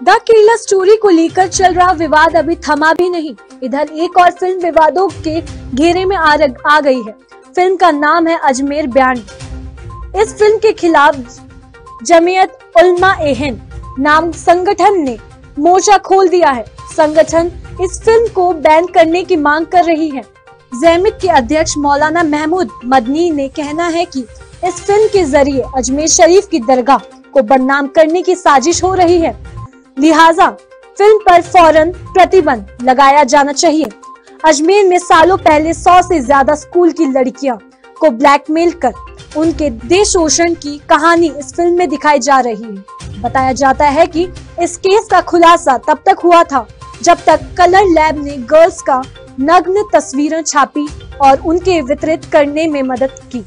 The Kerala story को लेकर चल रहा विवाद अभी थमा भी नहीं। इधर एक और फ़िल्म विवादों के घेरे में आ, आ गई है। फ़िल्म का नाम है अजमेर बैंड इस फ़िल्म के खिलाफ जमीयत उलमा एहन नाम संगठन ने मोर्चा खोल दिया है। संगठन इस फ़िल्म को बैन करने की मांग कर रही है। जैमिक के अध्यक्ष मौलाना महमूद मदनी ने कहना है कि इस फ़िल्म के ज़रिए अजमेर शरीफ की दरगाह को बदनाम करने की साजिश हो रही है। लिहाजा फ़िल्म पर फ़ौरन प्रतिबंध लगाया जाना चाहिए। अजमेर में सालों पहले सौ से ज़्यादा स्कूल की लड़कियाँ को ब्लैकमेल कर उनके देश शोषण की कहानी इस फ़िल्म में दिखाई जा रही है। बताया जाता है कि इस केस का खुलासा तब तक हुआ था जब तक कलर लैब ने गर्ल्स का नग्न तस्वीरें छापी और उनके वितरित करने में मदद की।